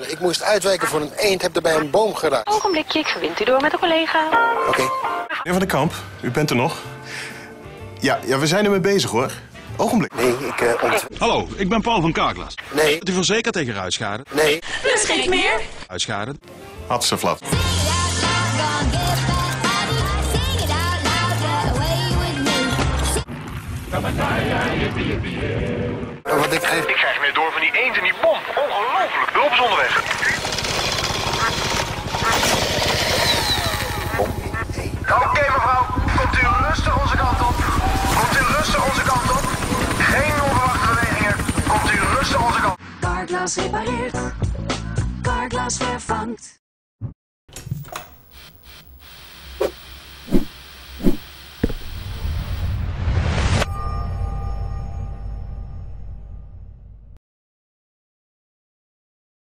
Ik moest uitwijken voor een eend, heb daarbij een boom geraakt. Ogenblikje, ik verbind u door met een collega. Oké. Meneer Van den Kamp, u bent er nog? Ja, ja we zijn ermee bezig hoor. Ogenblik. Nee, ik eh ont... Hallo, ik ben Paul van Kaarglas. Nee, Bent u verzekerd tegen ruitschade? nee. Plus geen meer. Uitschade? Had ze flap. Wat ik. Ik krijg meer door van die eend en die bom. Ongelooflijk. Hulp is onderweg. Oké mevrouw, komt u rustig onze kant op. Komt u rustig onze kant op. Geen onverwachte bewegingen. Komt u rustig onze kant op. Carglass repareert. Carglass vervangt.